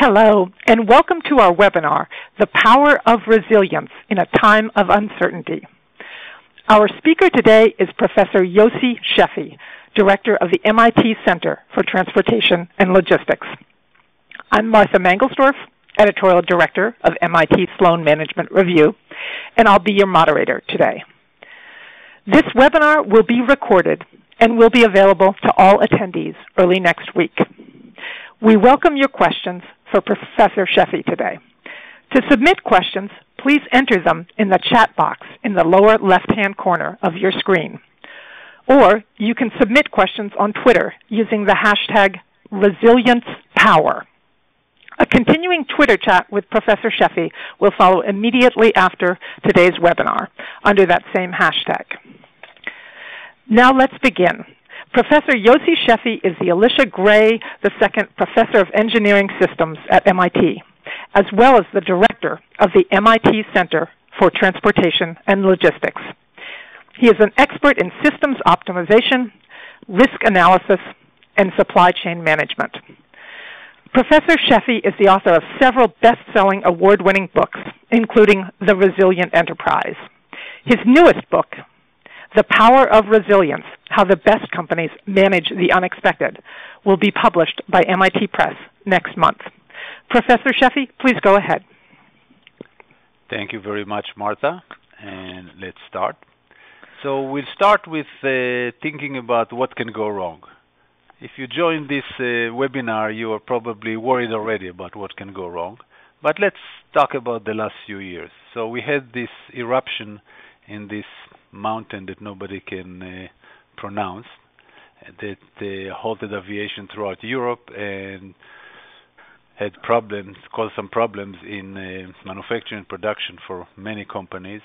Hello, and welcome to our webinar, The Power of Resilience in a Time of Uncertainty. Our speaker today is Professor Yossi Sheffi, Director of the MIT Center for Transportation and Logistics. I'm Martha Mangelsdorf, Editorial Director of MIT Sloan Management Review, and I'll be your moderator today. This webinar will be recorded and will be available to all attendees early next week. We welcome your questions for Professor Sheffi today. To submit questions, please enter them in the chat box in the lower left-hand corner of your screen. Or you can submit questions on Twitter using the hashtag ResiliencePower. A continuing Twitter chat with Professor Sheffi will follow immediately after today's webinar under that same hashtag. Now let's begin. Professor Yossi Sheffi is the Elisha Gray II Professor of Engineering Systems at MIT, as well as the Director of the MIT Center for Transportation and Logistics. He is an expert in systems optimization, risk analysis, and supply chain management. Professor Sheffi is the author of several best-selling award-winning books, including The Resilient Enterprise. His newest book, The Power of Resilience, How the Best Companies Manage the Unexpected, will be published by MIT Press next month. Professor Sheffi, please go ahead. Thank you very much, Martha, and let's start. So we'll start with uh, thinking about what can go wrong. If you join this uh, webinar, you are probably worried already about what can go wrong. But let's talk about the last few years. So we had this eruption in this mountain that nobody can uh, pronounce that uh, halted aviation throughout Europe and had problems, caused some problems in uh, manufacturing production for many companies.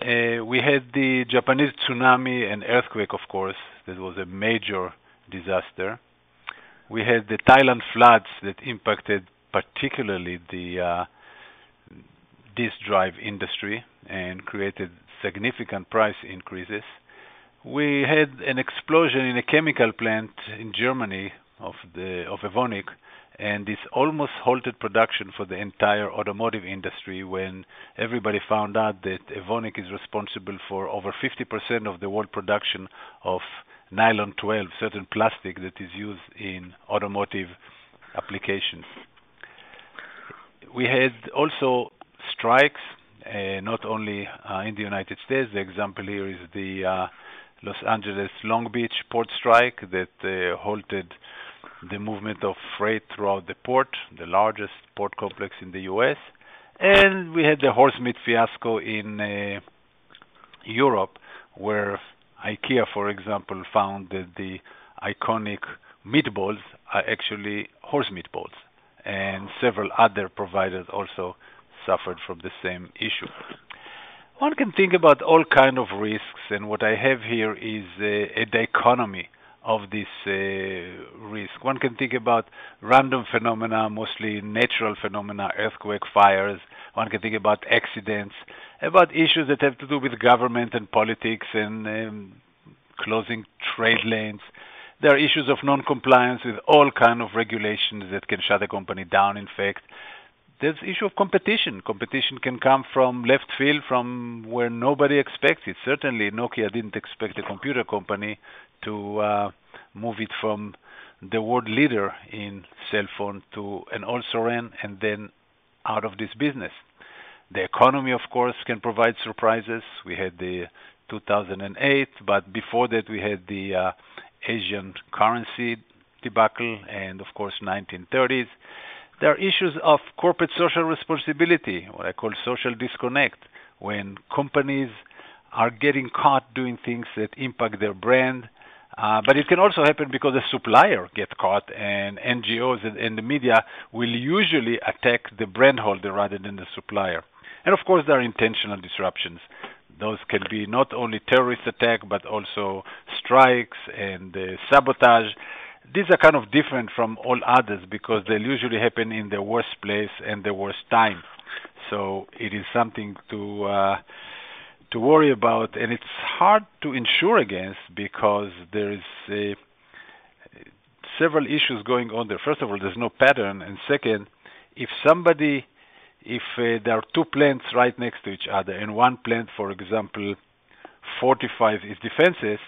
Uh, we had the Japanese tsunami and earthquake, of course, that was a major disaster. We had the Thailand floods that impacted particularly the uh, disk drive industry and created significant price increases. We had an explosion in a chemical plant in Germany of the of Evonik and this almost halted production for the entire automotive industry when everybody found out that Evonik is responsible for over 50% of the world production of nylon 12, certain plastic that is used in automotive applications. We had also strikes, not only uh, in the United States. The example here is the uh, Los Angeles Long Beach port strike that uh, halted the movement of freight throughout the port, the largest port complex in the U.S. And we had the horse meat fiasco in uh, Europe, where IKEA, for example, found that the iconic meatballs are actually horse meatballs, and several other providers also suffered from the same issue. One can think about all kind of risks, and what I have here is a, a dichotomy of this uh, risk. One can think about random phenomena, mostly natural phenomena, earthquake, fires. One can think about accidents, about issues that have to do with government and politics and um, closing trade lanes. There are issues of non-compliance with all kind of regulations that can shut a company down. In fact, there's issue of competition. Competition can come from left field, from where nobody expects it. Certainly, Nokia didn't expect a computer company to uh, move it from the world leader in cell phone to an also ran and then out of this business. The economy, of course, can provide surprises. We had the 2008, but before that we had the uh, Asian currency debacle and, of course, 1930s. There are issues of corporate social responsibility, what I call social disconnect, when companies are getting caught doing things that impact their brand. Uh, but it can also happen because a supplier gets caught, and NGOs and, and the media will usually attack the brand holder rather than the supplier. And of course, there are intentional disruptions. Those can be not only terrorist attack, but also strikes and uh, sabotage these are kind of different from all others because they usually happen in the worst place and the worst time. So it is something to uh, to worry about, and it's hard to insure against because there is a, several issues going on there. First of all, there's no pattern, and second, if somebody, if uh, there are two plants right next to each other, and one plant, for example, fortifies its defenses,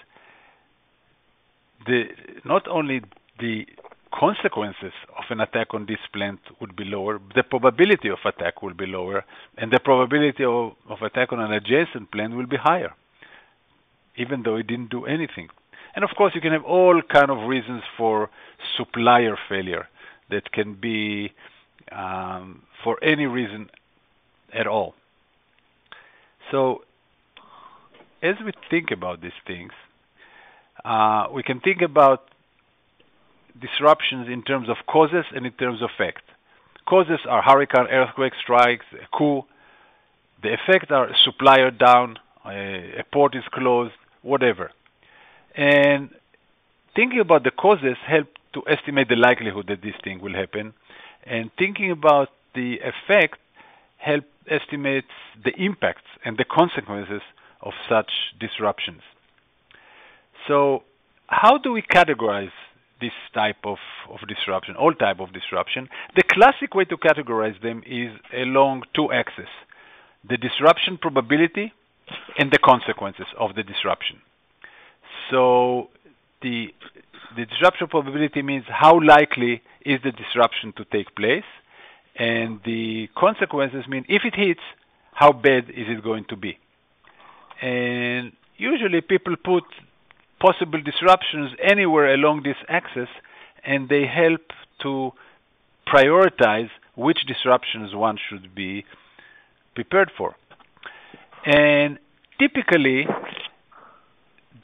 the not only the consequences of an attack on this plant would be lower, the probability of attack will be lower, and the probability of, of attack on an adjacent plant will be higher, even though it didn't do anything. And of course, you can have all kind of reasons for supplier failure that can be um, for any reason at all. So, as we think about these things, uh, we can think about disruptions in terms of causes and in terms of effect. Causes are hurricane, earthquake, strikes, coup. The effect are supplier down, a, port is closed, whatever. And thinking about the causes help to estimate the likelihood that this thing will happen. And thinking about the effect help estimate the impacts and the consequences of such disruptions. So how do we categorize this type of, of disruption, all type of disruption? The classic way to categorize them is along two axes, the disruption probability and the consequences of the disruption. So the the disruption probability means how likely is the disruption to take place, and the consequences mean if it hits, how bad is it going to be? And usually people put possible disruptions anywhere along this axis, and they help to prioritize which disruptions one should be prepared for. And typically,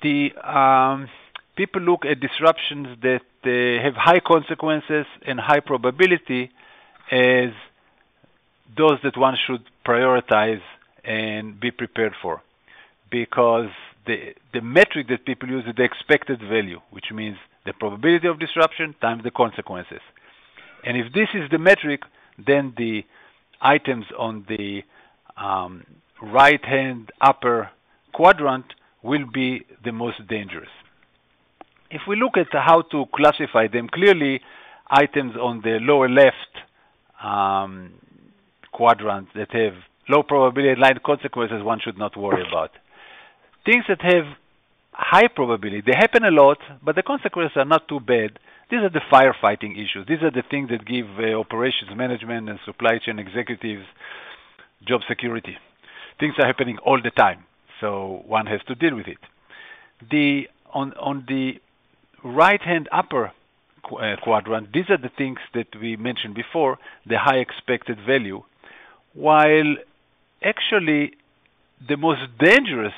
the um, people look at disruptions that uh, have high consequences and high probability as those that one should prioritize and be prepared for because the the metric that people use is the expected value, which means the probability of disruption times the consequences. And if this is the metric, then the items on the um, right-hand upper quadrant will be the most dangerous. If we look at how to classify them, clearly items on the lower left um, quadrant that have low probability line consequences one should not worry about things that have high probability, they happen a lot, but the consequences are not too bad. These are the firefighting issues. These are the things that give uh, operations management and supply chain executives job security. Things are happening all the time, so one has to deal with it. The on on the right-hand upper qu- uh, quadrant, these are the things that we mentioned before, the high expected value, while actually the most dangerous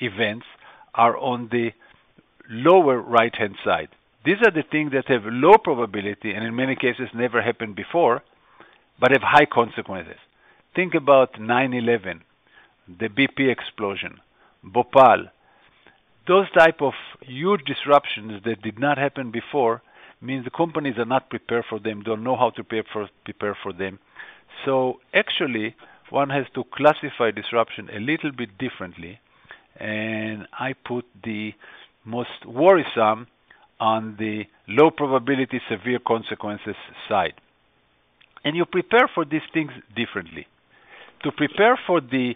events are on the lower right-hand side. These are the things that have low probability and in many cases never happened before, but have high consequences. Think about 9/11, the BP explosion, Bhopal. Those type of huge disruptions that did not happen before means the companies are not prepared for them, don't know how to prepare for, prepare for them. So actually, one has to classify disruption a little bit differently and I put the most worrisome on the low probability severe consequences side. And you prepare for these things differently. To prepare for the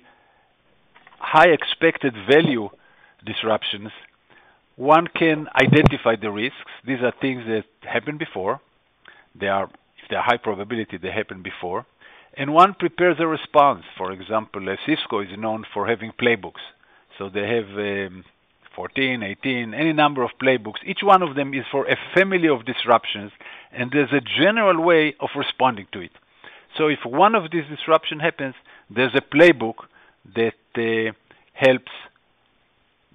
high expected value disruptions, one can identify the risks. These are things that happened before. They are, if they are high probability, they happened before. And one prepares a response. For example, Cisco is known for having playbooks. So they have um, 14, 18, any number of playbooks. Each one of them is for a family of disruptions, and there's a general way of responding to it. So if one of these disruption happens, there's a playbook that uh, helps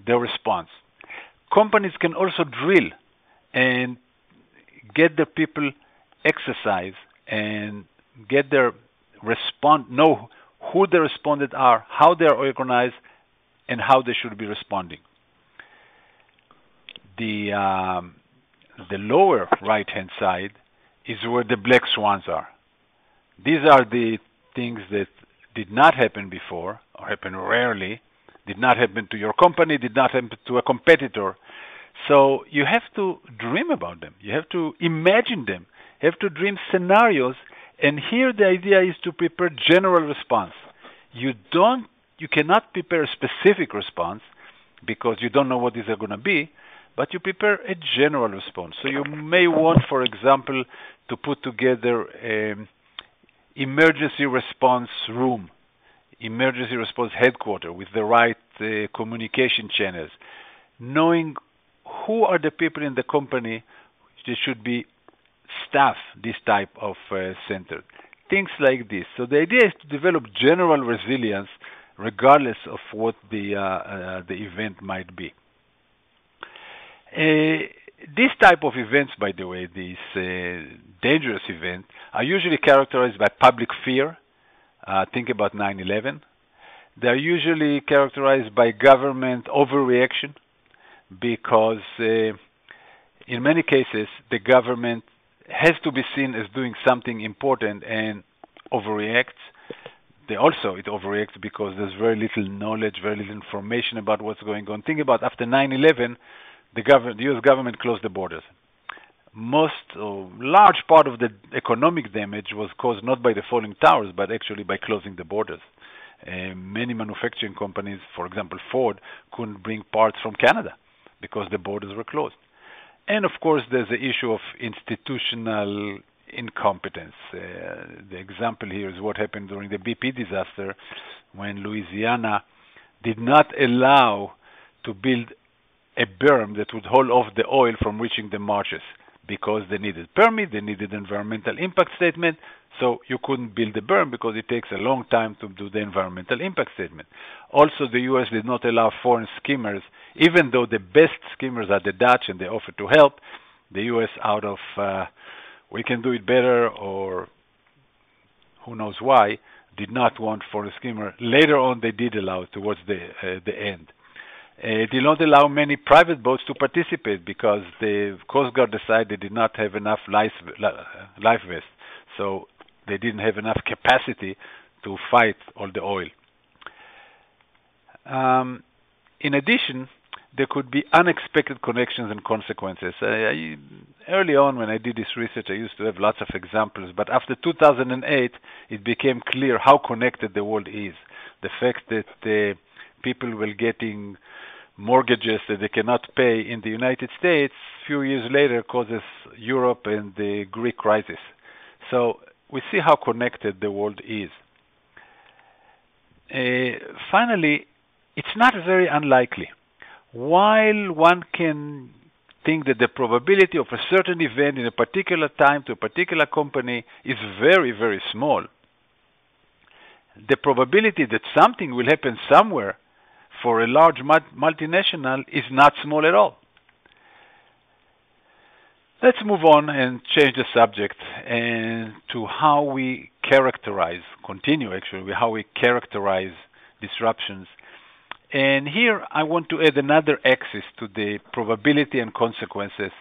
the response. Companies can also drill and get their people exercise and get their respond know who the respondents are, how they are organized, and how they should be responding. The um, the lower right hand side is where the black swans are. These are the things that did not happen before or happen rarely, did not happen to your company, did not happen to a competitor. So you have to dream about them. You have to imagine them. You have to dream scenarios. And here the idea is to prepare general response. You don't, you cannot prepare a specific response because you don't know what these are going to be, but you prepare a general response. So you may want, for example, to put together an emergency response room, emergency response headquarters with the right uh, communication channels, knowing who are the people in the company that should be staff this type of uh, center. Things like this. So the idea is to develop general resilience regardless of what the uh, uh, the event might be. Uh, this type of events, by the way, these dangerous events, are usually characterized by public fear. Think about 9/11. They are usually characterized by government overreaction because in many cases the government has to be seen as doing something important and overreacts. They also it overreacts because there's very little knowledge, very little information about what's going on. Think about after 9/11, the government, the U.S. government closed the borders. Most or large part of the economic damage was caused not by the falling towers, but actually by closing the borders. Uh, many manufacturing companies, for example Ford, couldn't bring parts from Canada because the borders were closed. And of course, there's the issue of institutional incompetence. Uh, the example here is what happened during the BP disaster when Louisiana did not allow to build a berm that would hold off the oil from reaching the marshes because they needed permit, they needed environmental impact statement, so you couldn't build the berm because it takes a long time to do the environmental impact statement. Also, the U.S. did not allow foreign skimmers, even though the best skimmers are the Dutch and they offered to help. The U.S. out of uh, we can do it better or who knows why did not want foreign skimmer. Later on, they did allow towards the uh, the end. Uh, did not allow many private boats to participate because the Coast Guard decided they did not have enough life, life vests. So they didn't have enough capacity to fight all the oil. Um, in addition, there could be unexpected connections and consequences. Uh, I, early on, when I did this research, I used to have lots of examples, but after 2008, it became clear how connected the world is. The fact that uh, people were getting mortgages that they cannot pay in the United States, a few years later causes Europe and the Greek crisis. So we see how connected the world is. Uh, finally, it's not very unlikely. While one can think that the probability of a certain event in a particular time to a particular company is very, very small, the probability that something will happen somewhere for a large multinational is not small at all. Let's move on and change the subject and to how we characterize, continue actually, how we characterize disruptions. And here I want to add another axis to the probability and consequences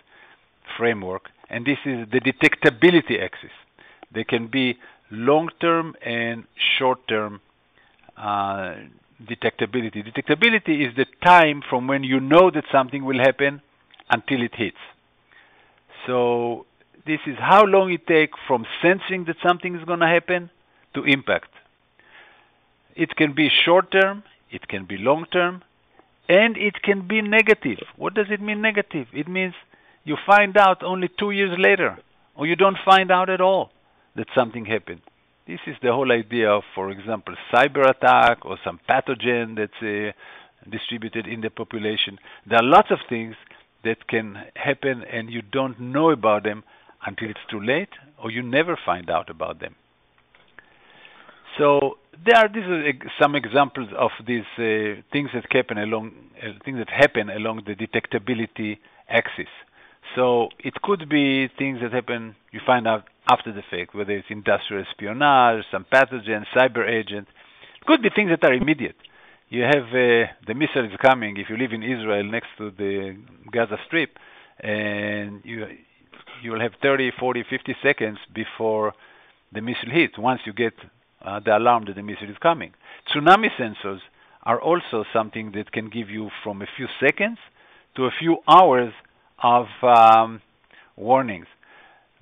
framework, and this is the detectability axis. They can be long-term and short-term uh, detectability. Detectability is the time from when you know that something will happen until it hits. So this is how long it takes from sensing that something is going to happen to impact. It can be short term, it can be long term, and it can be negative. What does it mean negative? It means you find out only two years later, or you don't find out at all that something happened. This is the whole idea of, for example, cyber attack or some pathogen that's uh, distributed in the population. There are lots of things that can happen and you don't know about them until it's too late or you never find out about them. So there are these are some examples of these uh, things that happen along uh, things that happen along the detectability axis. So it could be things that happen you find out after the fact, whether it's industrial espionage, some pathogen, cyber agent. It could be things that are immediate. You have uh, the missile is coming if you live in Israel next to the Gaza Strip, and you you will have 30, 40, 50 seconds before the missile hits. Once you get uh, the alarm that the missile is coming, tsunami sensors are also something that can give you from a few seconds to a few hours of um, warnings.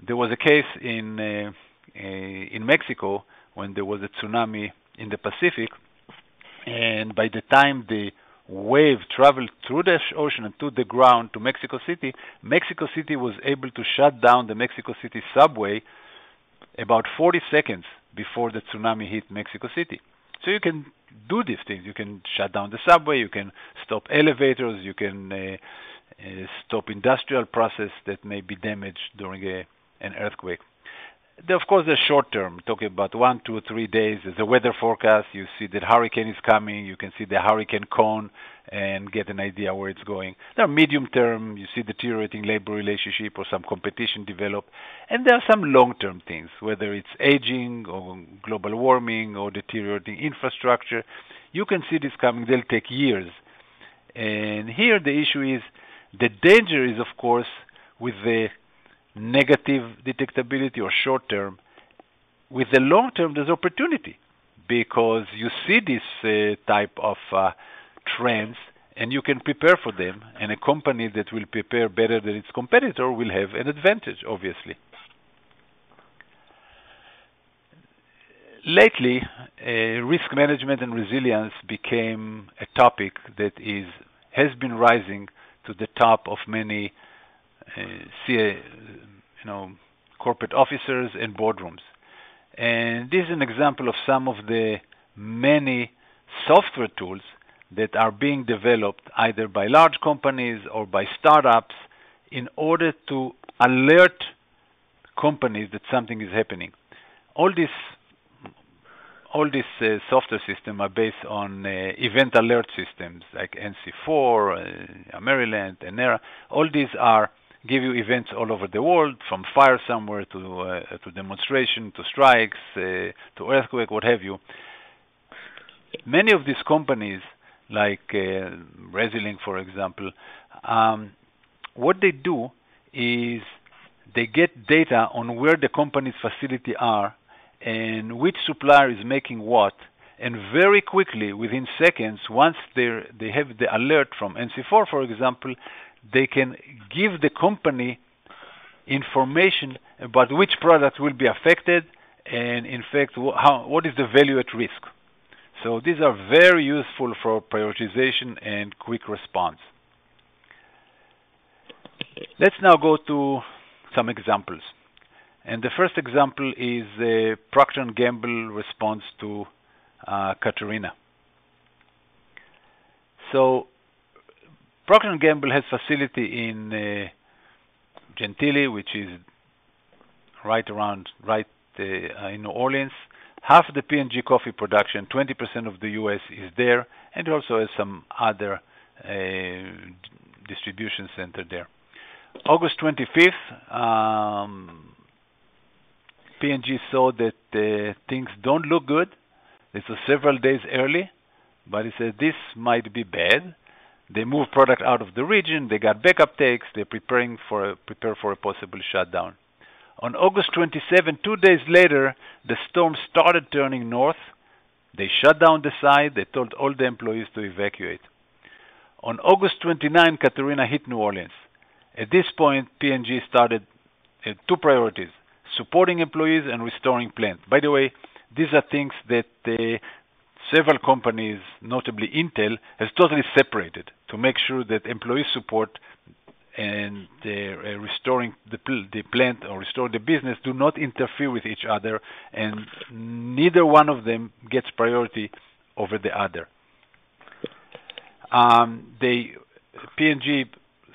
There was a case in uh, in Mexico when there was a tsunami in the Pacific, and by the time the wave traveled through the ocean and to the ground to Mexico City, Mexico City was able to shut down the Mexico City subway about 40 seconds before the tsunami hit Mexico City. So you can do these things. You can shut down the subway, you can stop elevators, you can uh, uh, stop industrial process that may be damaged during a, an earthquake. Of course, the short term, talking about one, two, three days, a weather forecast, you see that hurricane is coming, you can see the hurricane cone and get an idea where it's going. There are medium term, you see deteriorating labor relationship or some competition develop. And there are some long term things, whether it's aging or global warming or deteriorating infrastructure. You can see this coming, they'll take years. And here the issue is the danger is, of course, with the negative detectability or short term. With the long term, there's opportunity because you see this uh, type of uh, trends and you can prepare for them. And a company that will prepare better than its competitor will have an advantage, obviously. Lately, uh, risk management and resilience became a topic that is has been rising to the top of many uh, CA, you know, corporate officers and boardrooms. And this is an example of some of the many software tools that are being developed either by large companies or by startups in order to alert companies that something is happening. All these all these uh, software systems are based on uh, event alert systems like NC4, uh, Maryland, Enera. All these are give you events all over the world, from fire somewhere to uh, to demonstration, to strikes, uh, to earthquake, what have you. Many of these companies, like uh, Resilinc, for example, um, what they do is they get data on where the company's facility are and which supplier is making what, and very quickly, within seconds, once they they have the alert from NC4, for example, they can give the company information about which product will be affected and in fact how, what is the value at risk. So these are very useful for prioritization and quick response. Let's now go to some examples. And the first example is Procter & Gamble response to uh, Katrina. So Procter & Gamble has facility in uh, Gentilly, which is right around, right uh, in New Orleans. Half the P&G coffee production, 20% of the U.S. is there, and also has some other uh, distribution center there. August 25th, um, P&G saw that uh, things don't look good. This was several days early, but he said this might be bad. They moved product out of the region. They got backup takes. They're preparing for a, prepare for a possible shutdown. On August 27, two days later, the storm started turning north. They shut down the site. They told all the employees to evacuate. On August 29, Katrina hit New Orleans. At this point, P&G started uh, two priorities: supporting employees and restoring plant. By the way, these are things that uh, several companies, notably Intel, has totally separated to make sure that employee support and uh, restoring the, pl- the plant or restoring the business do not interfere with each other, and neither one of them gets priority over the other. Um, they P&G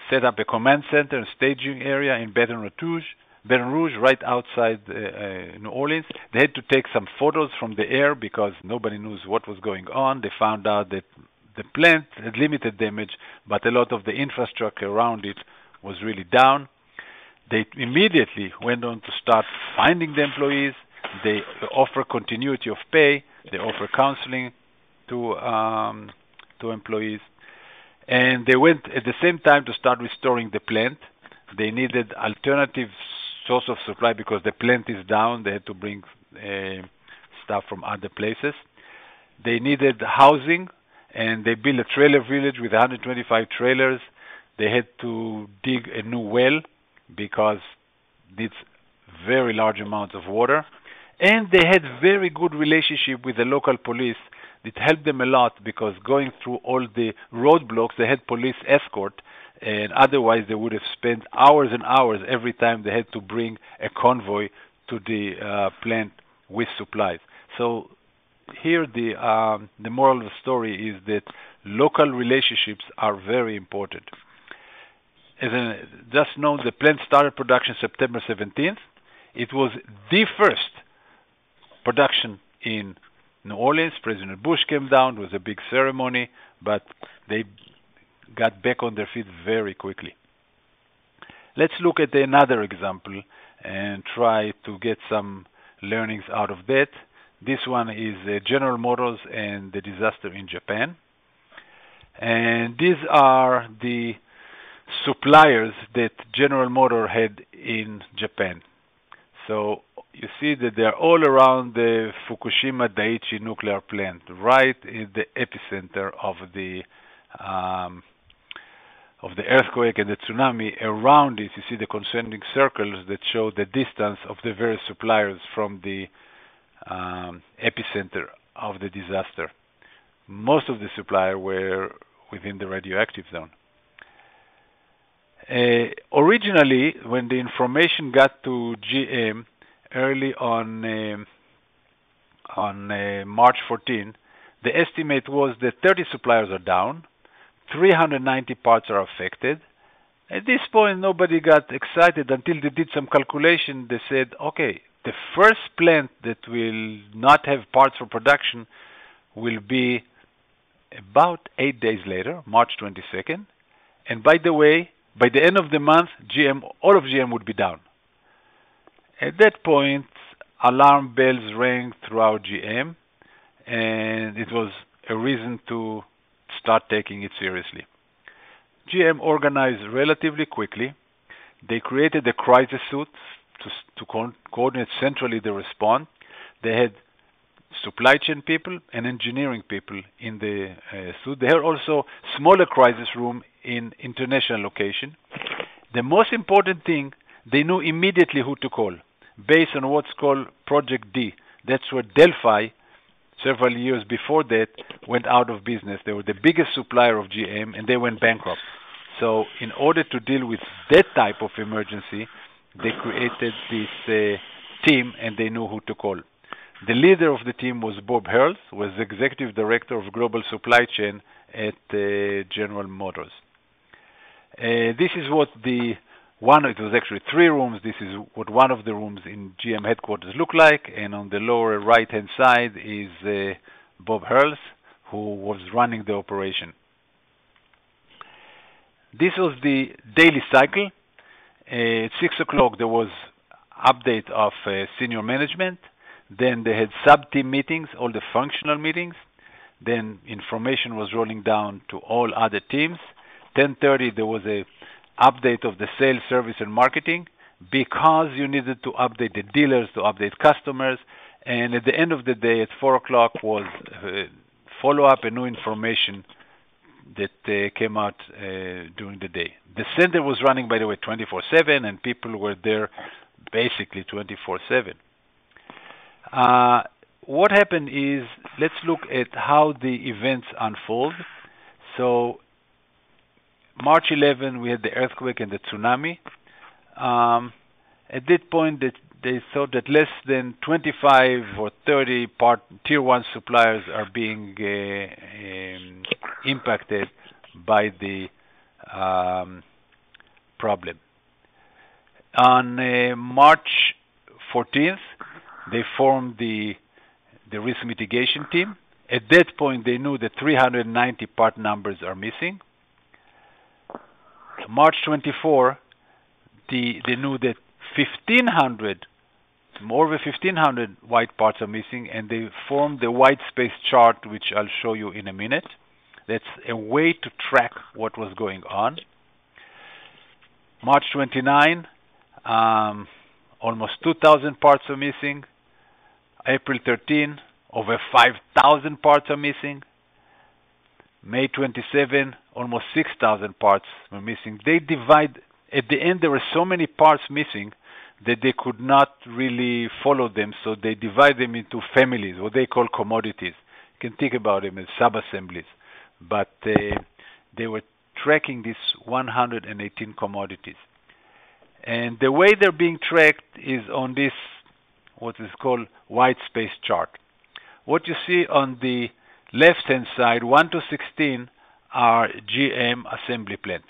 set up a command center and staging area in Baton Rouge, Baton Rouge, right outside uh, uh, New Orleans. They had to take some photos from the air because nobody knows what was going on. They found out that the plant had limited damage, but a lot of the infrastructure around it was really down. They immediately went on to start finding the employees. They offer continuity of pay. They offer counseling to um, to employees, and they went at the same time to start restoring the plant. They needed alternative source of supply because the plant is down. They had to bring uh, stuff from other places. They needed housing, and they built a trailer village with 125 trailers. they had to dig a new well because it's very large amounts of water. And they had very good relationship with the local police that helped them a lot because going through all the roadblocks, they had police escort, and otherwise they would have spent hours and hours every time they had to bring a convoy to the uh, plant with supplies. So here the um, the moral of the story is that local relationships are very important. As a, just know, the plant started production September 17th. It was the first production in New Orleans. President Bush came down. It was a big ceremony, but they got back on their feet very quickly. Let's look at another example and try to get some learnings out of that. This one is uh, General Motors and the disaster in Japan. And these are the suppliers that General Motor had in Japan. So you see that they're all around the Fukushima Daiichi nuclear plant, right in the epicenter of the um, of the earthquake and the tsunami. Around it, you see the concentric circles that show the distance of the various suppliers from the um, epicenter of the disaster. Most of the suppliers were within the radioactive zone. Uh, originally, when the information got to GM early on um, on uh, March 14, the estimate was that 30 suppliers are down, 390 parts are affected. At this point, nobody got excited until they did some calculation. They said, okay, the first plant that will not have parts for production will be about eight days later, March 22nd. And by the way, by the end of the month, GM, all of GM would be down. At that point, alarm bells rang throughout GM, and it was a reason to start taking it seriously. GM organized relatively quickly. They created a crisis suite to, to co- coordinate centrally the response. They had supply chain people and engineering people in the uh. They had also smaller crisis room in international location. The most important thing, they knew immediately who to call based on what's called Project D. That's where Delphi, several years before that, went out of business. They were the biggest supplier of GM and they went bankrupt. So in order to deal with that type of emergency, they created this uh, team and they knew who to call. The leader of the team was Bob Earls, was executive director of global supply chain at uh, General Motors. Uh, this is what the one. It was actually three rooms. This is what one of the rooms in GM headquarters look like, and on the lower right-hand side is uh, Bob Earls, who was running the operation. This was the daily cycle. Uh, at six o'clock, there was update of uh, senior management. Then they had sub-team meetings, all the functional meetings. Then information was rolling down to all other teams. 10:30 there was a update of the sales, service, and marketing because you needed to update the dealers, to update customers, and at the end of the day, at four o'clock was uh, follow-up and new information that uh, came out uh, during the day. The center was running, by the way, 24/7, and people were there basically 24/7. Uh, what happened is, let's look at how the events unfold. So, March 11, we had the earthquake and the tsunami. Um, at that point, that they thought that less than 25 or 30 part tier one suppliers are being uh, um, impacted by the um, problem. On uh, March 14th, they formed the the risk mitigation team. At that point, they knew that 390 part numbers are missing. March 24, the, they knew that 1,500, more than 1,500 white parts are missing, and they form the white space chart, which I'll show you in a minute. That's a way to track what was going on. March 29, um, almost 2,000 parts are missing. April 13, over 5,000 parts are missing. May 27, almost 6,000 parts were missing. They divide, at the end, there were so many parts missing that they could not really follow them, so they divide them into families, what they call commodities. You can think about them as sub-assemblies. But uh, they were tracking these 118 commodities. And the way they're being tracked is on this, what is called white space chart. What you see on the left-hand side, 1 to 16, are GM assembly plants.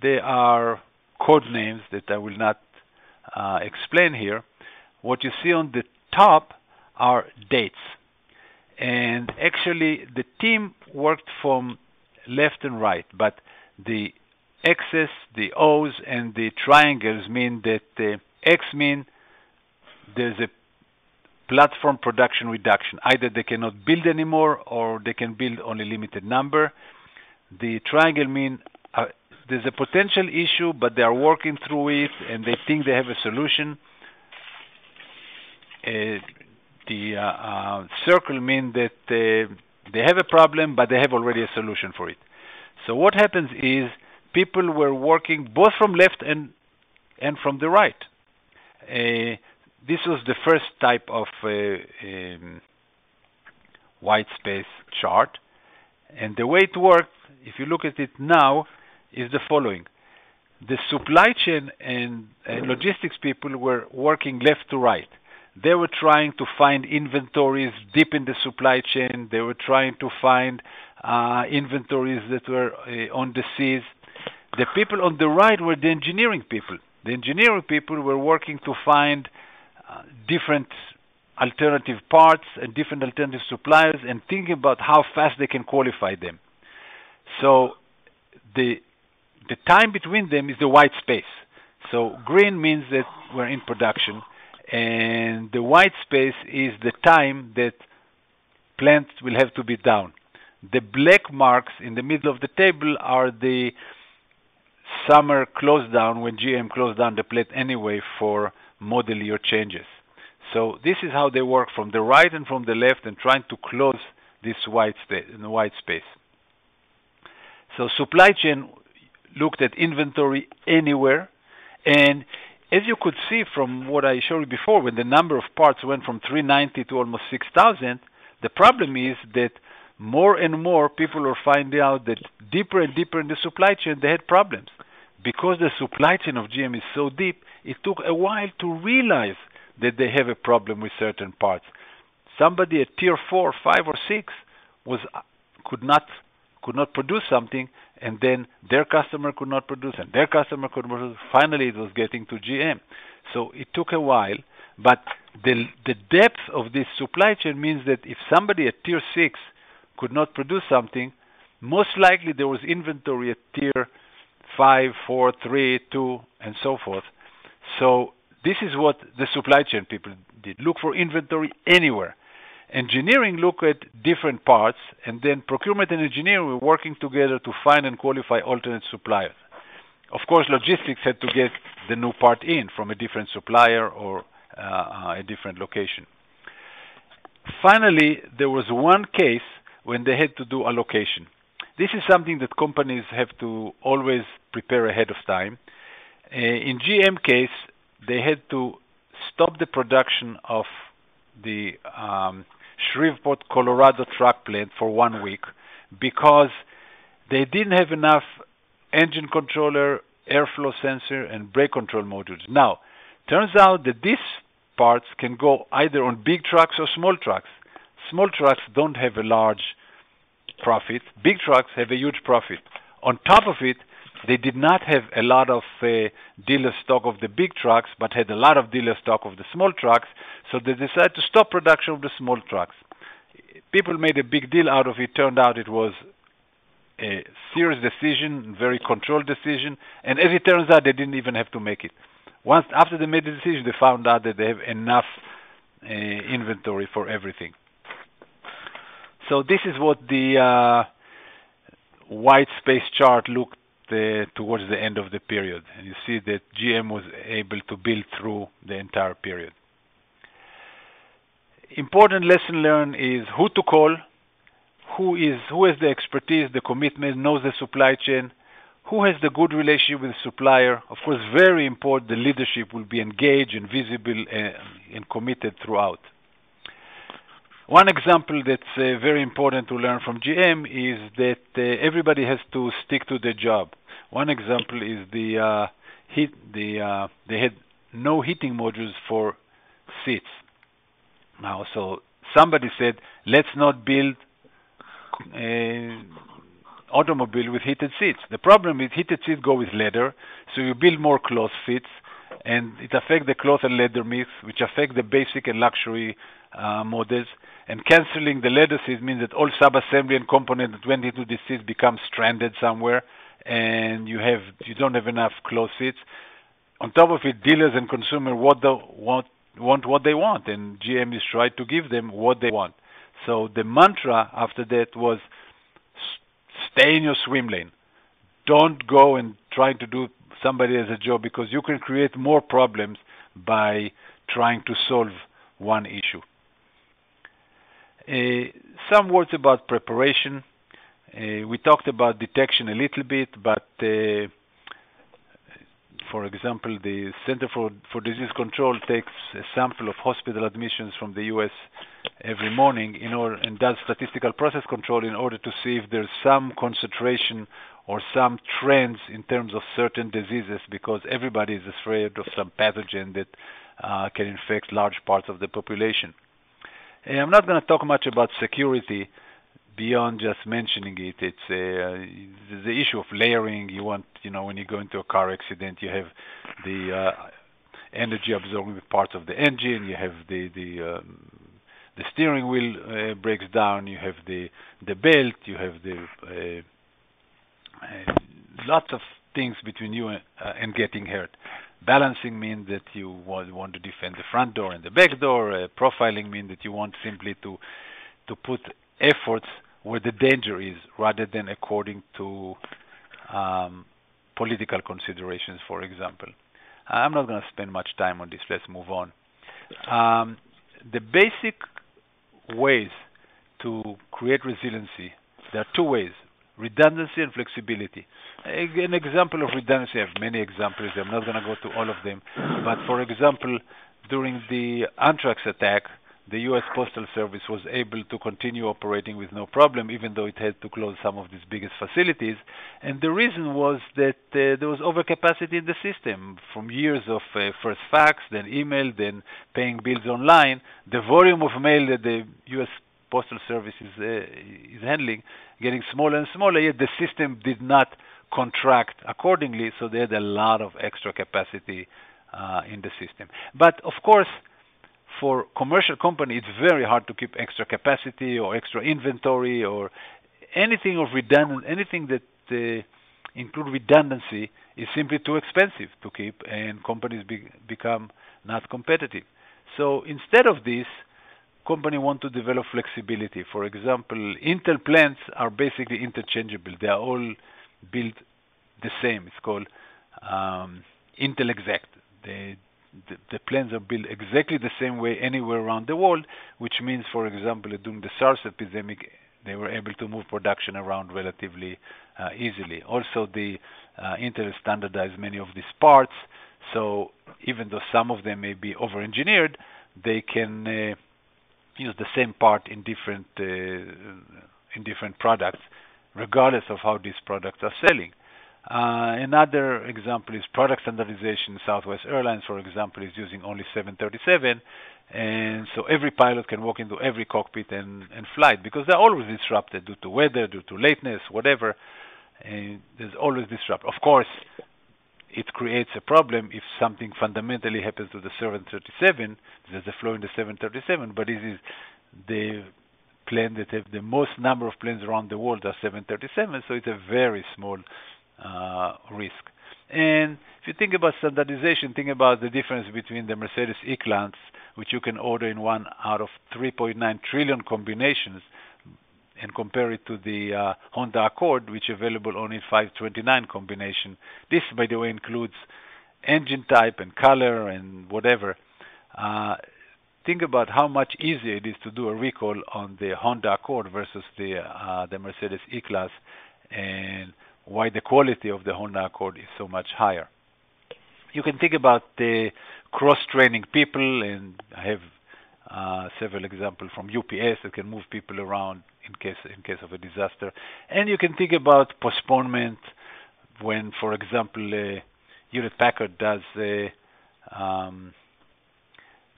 They are code names that I will not uh, explain here. What you see on the top are dates. And actually, the team worked from left and right, but the X's, the O's, and the triangles mean that the X mean there's a platform production reduction. Either they cannot build anymore or they can build only limited number. The triangle mean uh, there's a potential issue, but they are working through it and they think they have a solution. Uh, the uh, uh circle mean that they have a problem, but they have already a solution for it. So what happens is people were working both from left and and from the right. This was the first type of um, white space chart, and the way it worked, if you look at it now, is the following: the supply chain and, and logistics people were working left to right. They were trying to find inventories deep in the supply chain. They were trying to find uh, inventories that were uh, on the seas. The people on the right were the engineering people. The engineering people were working to find uh, different alternative parts and different alternative suppliers and thinking about how fast they can qualify them. So the the time between them is the white space. So green means that we're in production, and the white space is the time that plants will have to be down. The black marks in the middle of the table are the summer close down when GM closed down the plant anyway for model year changes. So this is how they work from the right and from the left and trying to close this white, white space. So supply chain looked at inventory anywhere, and as you could see from what I showed you before, when the number of parts went from 390 to almost 6,000, the problem is that more and more people are finding out that deeper and deeper in the supply chain they had problems. Because the supply chain of GM is so deep, it took a while to realize that they have a problem with certain parts. Somebody at tier four, five, or six was could not could not produce something, and then their customer could not produce, and their customer could not produce. Finally, it was getting to GM. So it took a while, but the the depth of this supply chain means that if somebody at tier six could not produce something, most likely there was inventory at tier five, four, three, two, and so forth. So this is what the supply chain people did. Look for inventory anywhere. Engineering look at different parts, and then procurement and engineering were working together to find and qualify alternate suppliers. Of course, logistics had to get the new part in from a different supplier or uh, a different location. Finally, there was one case when they had to do allocation. This is something that companies have to always prepare ahead of time. Uh, in GM case, they had to stop the production of the um, Shreveport, Colorado truck plant for one week because they didn't have enough engine controller, airflow sensor, and brake control modules. Now, turns out that these parts can go either on big trucks or small trucks. Small trucks don't have a large profit. Big trucks have a huge profit. On top of it, they did not have a lot of uh, dealer stock of the big trucks, but had a lot of dealer stock of the small trucks. So they decided to stop production of the small trucks. People made a big deal out of it. Turned out it was a serious decision, very controlled decision, and as it turns out, they didn't even have to make it. Once after they made the decision, they found out that they have enough uh, inventory for everything. So this is what the uh, white space chart looked towards the end of the period. And you see that GM was able to build through the entire period. Important lesson learned is who to call, who is who has the expertise, the commitment, knows the supply chain, who has the good relationship with the supplier. Of course, very important, the leadership will be engaged and visible and, and committed throughout. One example that's uh, very important to learn from GM is that uh, everybody has to stick to their job. One example is the uh, heat. The uh, they had no heating modules for seats. Now, so somebody said, let's not build a automobile with heated seats. The problem is heated seats go with leather, so you build more cloth seats, and it affects the cloth and leather mix, which affect the basic and luxury uh, models. And canceling the leather seats means that all sub-assembly and component that went into these seats become stranded somewhere, and you have you don't have enough cloth seats. On top of it, dealers and consumers want, the, want want what they want, and GM is trying to give them what they want. So the mantra after that was stay in your swim lane. Don't go and try to do somebody as a job because you can create more problems by trying to solve one issue. Uh, some words about preparation. Uh, we talked about detection a little bit, but uh, for example, the Center for, for Disease Control takes a sample of hospital admissions from the U.S. every morning in order, and does statistical process control in order to see if there's some concentration or some trends in terms of certain diseases because everybody is afraid of some pathogen that uh, can infect large parts of the population. I'm not going to talk much about security beyond just mentioning it, it's uh, the issue of layering. You want, you know, when you go into a car accident, you have the uh, energy absorbing parts of the engine. You have the the um, the steering wheel uh, breaks down. You have the the belt. You have the uh, uh, lots of things between you and, uh, and getting hurt. Balancing means that you want, want to defend the front door and the back door. Uh, profiling means that you want simply to to put efforts where the danger is rather than according to um, political considerations, for example. I'm not going to spend much time on this. Let's move on. Um, the basic ways to create resiliency, there are two ways, redundancy and flexibility. An example of redundancy, I have many examples. I'm not going to go to all of them. But for example, during the anthrax attack, the U.S. Postal Service was able to continue operating with no problem, even though it had to close some of its biggest facilities. And the reason was that uh, there was overcapacity in the system. From years of uh, first fax, then email, then paying bills online, the volume of mail that the U.S. Postal Service is, uh, is handling getting smaller and smaller, yet the system did not contract accordingly, so they had a lot of extra capacity uh, in the system. But of course, for commercial company, it's very hard to keep extra capacity or extra inventory or anything of redundant, anything that uh, include redundancy is simply too expensive to keep, and companies be, become not competitive. So instead of this, company want to develop flexibility. For example, Intel plants are basically interchangeable. They are all built the same. It's called um, Intel Exact. They the, the plans are built exactly the same way anywhere around the world, which means, for example, during the SARS epidemic, they were able to move production around relatively uh, easily. Also, the uh, Intel standardized many of these parts, so even though some of them may be over-engineered, they can uh, use the same part in different uh, in different products, regardless of how these products are selling. Uh, another example is product standardization. Southwest Airlines, for example, is using only 737, and so every pilot can walk into every cockpit and, and fly because they're always disrupted due to weather, due to lateness, whatever. And there's always disrupt. Of course, it creates a problem if something fundamentally happens to the 737. There's a flaw in the 737, but this is the plane that have the most number of planes around the world are 737, so it's a very small risk. And if you think about standardization, think about the difference between the Mercedes E-Class, which you can order in one out of 3.9 trillion combinations, and compare it to the uh, Honda Accord, which is available only 529 combination. This, by the way, includes engine type and color and whatever. Uh, think about how much easier it is to do a recall on the Honda Accord versus the uh, the Mercedes E-Class, and why the quality of the Honda Accord is so much higher. You can think about the cross-training people, and I have uh, several examples from UPS that can move people around in case in case of a disaster. And you can think about postponement when, for example, uh, Hewlett Packard does uh, um,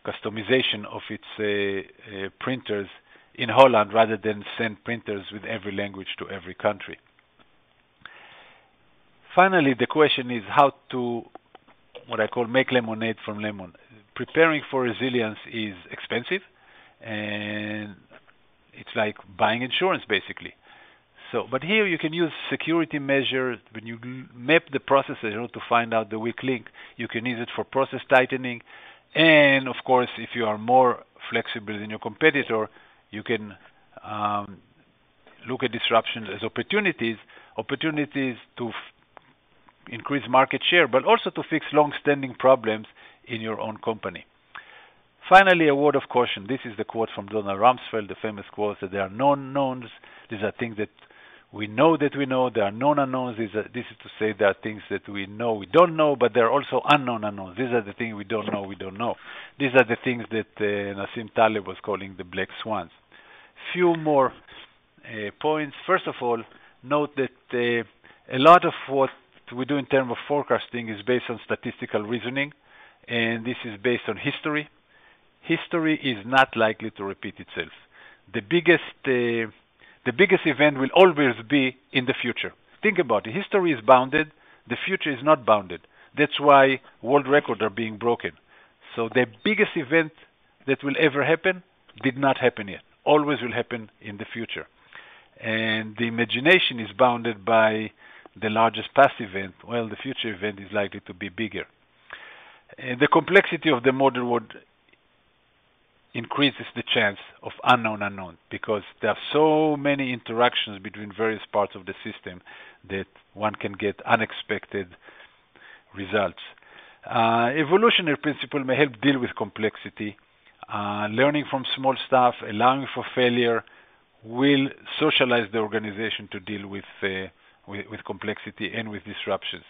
customization of its uh, uh, printers in Holland rather than send printers with every language to every country. Finally, the question is how to what I call make lemonade from lemon. Preparing for resilience is expensive, and it's like buying insurance basically. So, but here you can use security measures when you map the processes to find out the weak link. You can use it for process tightening, and of course, if you are more flexible than your competitor, you can um, look at disruptions as opportunities, opportunities to increase market share, but also to fix long-standing problems in your own company. Finally, a word of caution. This is the quote from Donald Rumsfeld, the famous quote that there are known knowns. These are things that we know that we know. There are known unknowns. Are, this is to say there are things that we know we don't know, but there are also unknown unknowns. These are the things we don't know we don't know. These are the things that uh, Nassim Taleb was calling the black swans. Few more uh, points. First of all, note that uh, a lot of what we do in terms of forecasting is based on statistical reasoning, and this is based on history. History is not likely to repeat itself. The biggest, uh, the biggest event will always be in the future. Think about it. History is bounded. The future is not bounded. That's why world records are being broken. So the biggest event that will ever happen did not happen yet. Always will happen in the future. And the imagination is bounded by the largest past event, well, the future event is likely to be bigger. And the complexity of the model world increases the chance of unknown unknown because there are so many interactions between various parts of the system that one can get unexpected results. Uh, evolutionary principle may help deal with complexity. Uh, learning from small stuff, allowing for failure, will socialize the organization to deal with uh, with, complexity and with disruptions.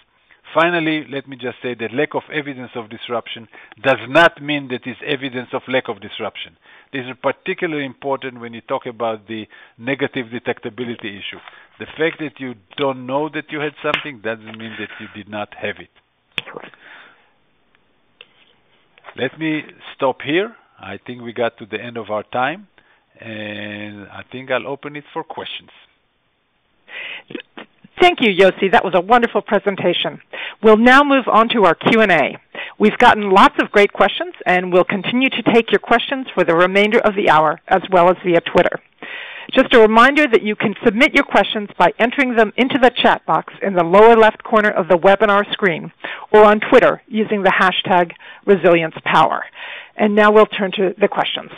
Finally, let me just say that lack of evidence of disruption does not mean that is evidence of lack of disruption. This is particularly important when you talk about the negative detectability issue. The fact that you don't know that you had something doesn't mean that you did not have it. Let me stop here. I think we got to the end of our time, and I think I'll open it for questions. Thank you, Yossi. That was a wonderful presentation. We'll now move on to our Q&A. We've gotten lots of great questions, and we'll continue to take your questions for the remainder of the hour, as well as via Twitter. Just a reminder that you can submit your questions by entering them into the chat box in the lower left corner of the webinar screen, or on Twitter using the hashtag ResiliencePower. And now we'll turn to the questions.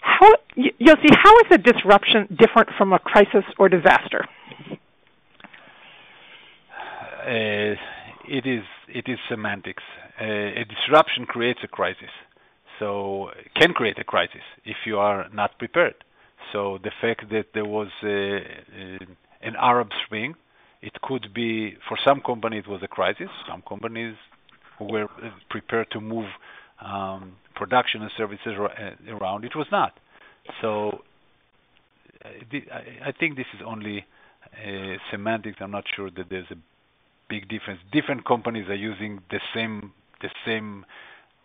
How, Yossi, how is a disruption different from a crisis or disaster? Uh, it is it is semantics. Uh, a disruption creates a crisis, so can create a crisis if you are not prepared. So the fact that there was a, a, an Arab Spring, it could be for some companies it was a crisis. Some companies were prepared to move um, production and services uh, around, it was not. So I think this is only uh, semantics. I'm not sure that there's a big difference. Different companies are using the same the same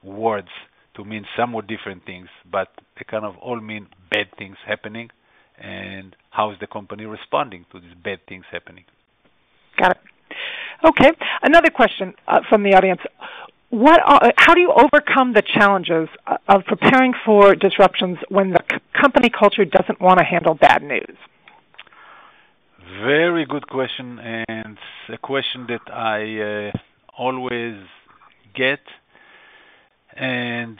words to mean somewhat different things, but they kind of all mean bad things happening. And how is the company responding to these bad things happening? Got it. Okay. Another question uh, from the audience. What are, how do you overcome the challenges uh, of preparing for disruptions when the c- company culture doesn't want to handle bad news? Very good question, and a question that I uh, always get, and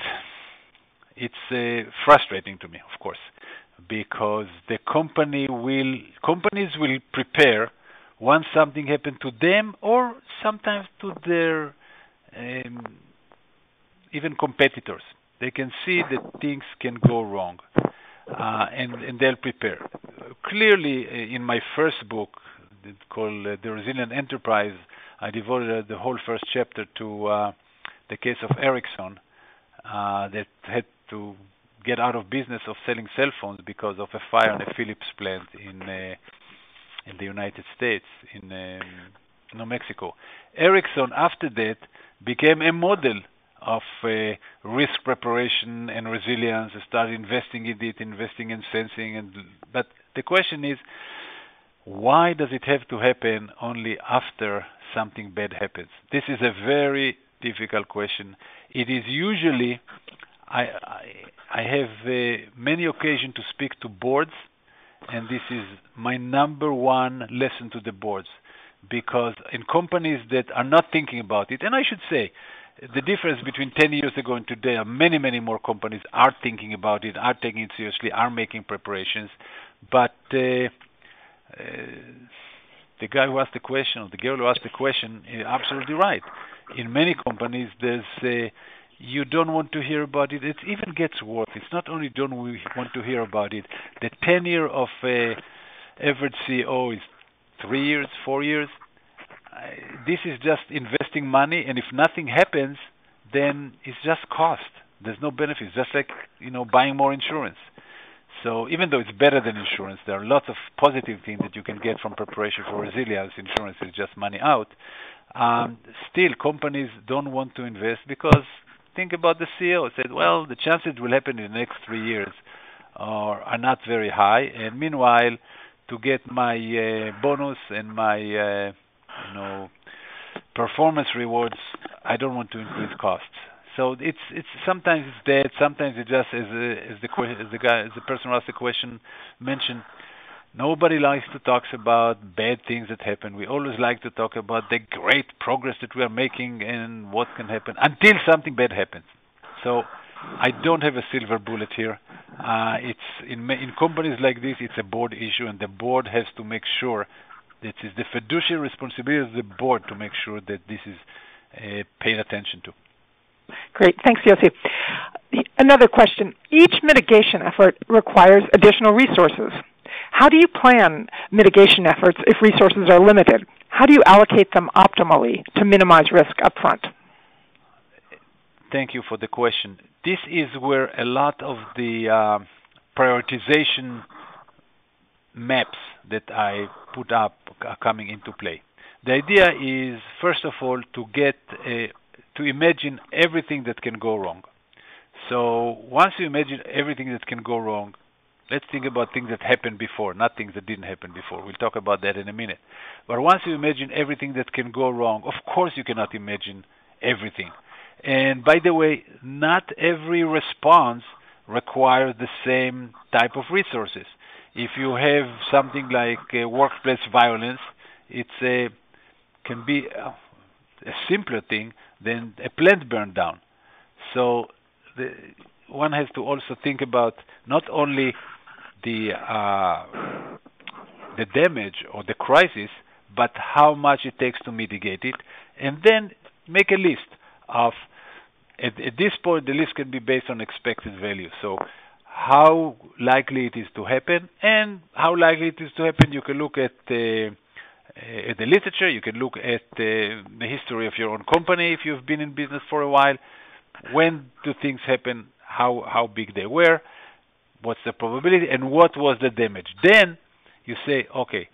it's uh, frustrating to me, of course, because the company will companies will prepare once something happened to them or sometimes to their um, even competitors. They can see that things can go wrong, uh, and, and they'll prepare. Clearly, uh, in my first book, called uh, The Resilient Enterprise, I devoted the whole first chapter to uh, the case of Ericsson uh, that had to get out of business of selling cell phones because of a fire in a Philips plant in uh, in the United States in um, New Mexico. Ericsson after that became a model of uh, risk preparation and resilience. Started investing in it, investing in sensing, and but the question is, why does it have to happen only after something bad happens? This is a very difficult question. It is usually I I, I have uh, many occasions to speak to boards, and this is my number one lesson to the boards, because in companies that are not thinking about it, and I should say, the difference between 10 years ago and today are many, many more companies are thinking about it, are taking it seriously, are making preparations, but uh, the guy who asked the question, or the girl who asked the question, is absolutely right. In many companies, there's uh, you don't want to hear about it. It even gets worse. It's not only don't we want to hear about it. The tenure of a average CEO is three years, four years. this is just investing money, and if nothing happens, then it's just cost. There's no benefits. Just like you know, buying more insurance. So even though it's better than insurance, there are lots of positive things that you can get from preparation for resilience. Insurance is just money out. Um, still, companies don't want to invest because think about the CEO. Said, well, the chances will happen in the next three years are, are not very high, and meanwhile, to get my uh, bonus and my uh, you know performance rewards, I don't want to increase costs. So it's it's sometimes it's dead, sometimes it just as, as the as the guy as the person who asked the question mentioned Nobody likes to talk about bad things that happen. We always like to talk about the great progress that we are making and what can happen until something bad happens. So I don't have a silver bullet here. Uh, it's in in companies like this, it's a board issue, and the board has to make sure that it's the fiduciary responsibility of the board to make sure that this is uh, paid attention to. Great, thanks, Yossi. Another question: Each mitigation effort requires additional resources. How do you plan mitigation efforts if resources are limited? How do you allocate them optimally to minimize risk upfront? Thank you for the question. This is where a lot of the uh, prioritization maps that I put up are coming into play. The idea is, first of all, to get a, to imagine everything that can go wrong. So once you imagine everything that can go wrong, Let's think about things that happened before, not things that didn't happen before. We'll talk about that in a minute. But once you imagine everything that can go wrong, of course you cannot imagine everything. And by the way, not every response requires the same type of resources. If you have something like uh, workplace violence, it's a can be a, simpler thing than a plant burned down. So the, one has to also think about not only the uh, the damage or the crisis, but how much it takes to mitigate it, and then make a list of. At, at this point, the list can be based on expected value. So, how likely it is to happen, and how likely it is to happen, you can look at uh, at the literature. You can look at uh, the history of your own company if you've been in business for a while. When do things happen? How how big they were? what's the probability, and what was the damage. Then you say, okay,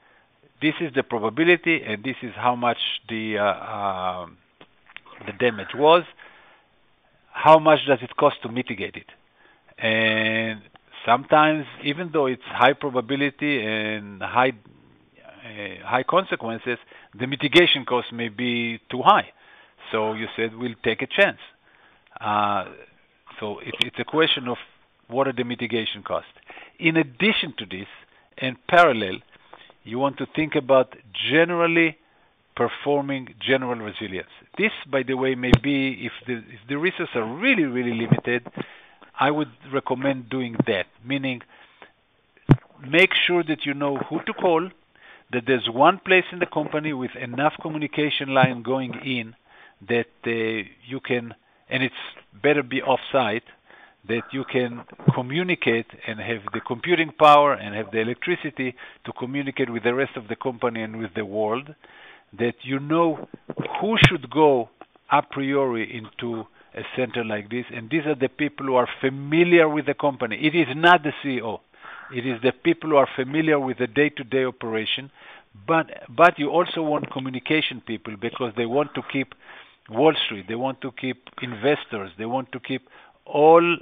this is the probability, and this is how much the uh, uh, the damage was. How much does it cost to mitigate it? And sometimes, even though it's high probability and high uh, high consequences, the mitigation cost may be too high. So you said we'll take a chance. Uh, so it, it's a question of what are the mitigation costs. In addition to this, and parallel, you want to think about generally performing general resilience. This, by the way, may be if the, if the resources are really, really limited, I would recommend doing that, meaning make sure that you know who to call, that there's one place in the company with enough communication line going in that uh, you can, and it's better be off-site, that you can communicate and have the computing power and have the electricity to communicate with the rest of the company and with the world, that you know who should go a priori into a center like this, and these are the people who are familiar with the company. It is not the CEO. It is the people who are familiar with the day-to-day operation, but but you also want communication people because they want to keep Wall Street, they want to keep investors, they want to keep all